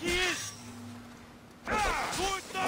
hier ist! Gut, no!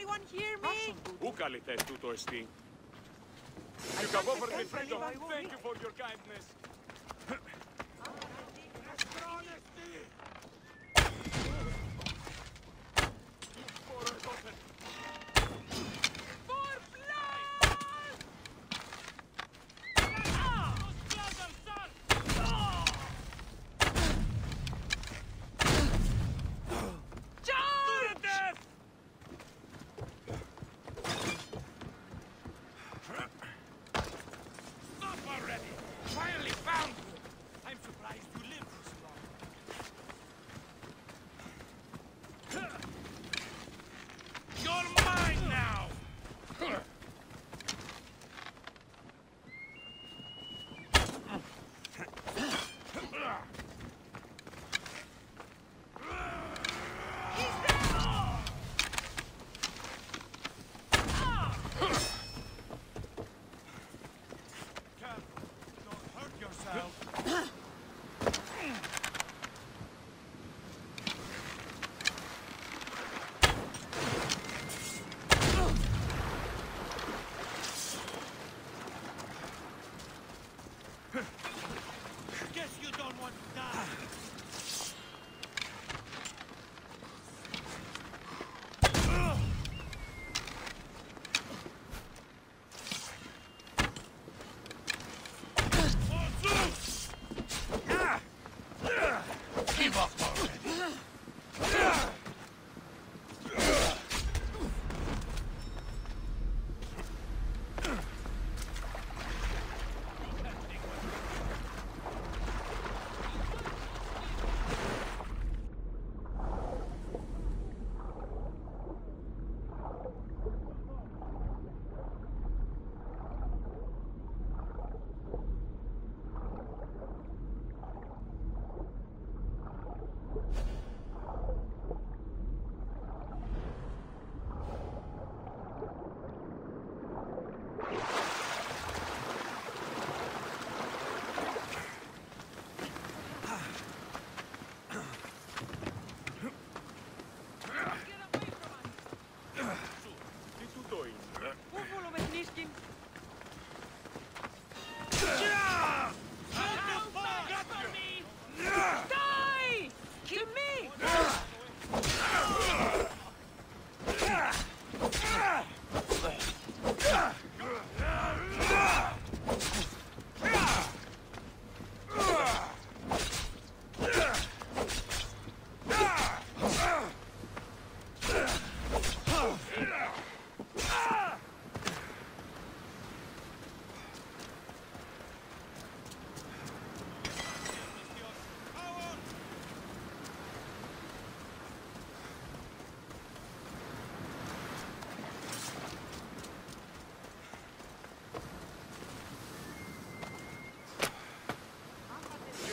anyone hear me? Who called that tutor sting? You can offer me freedom. Thank you for your kindness.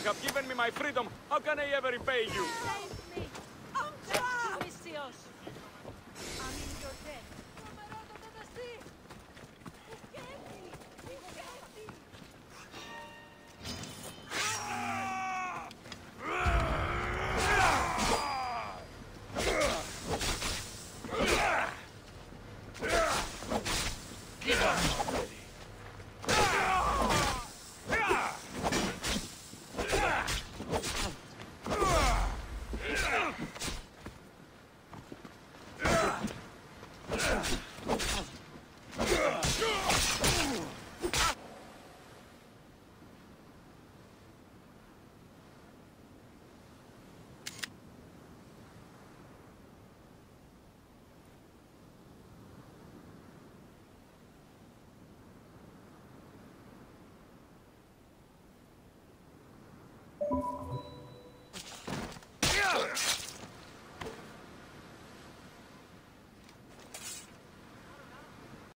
Have given me my freedom. How can I ever repay you?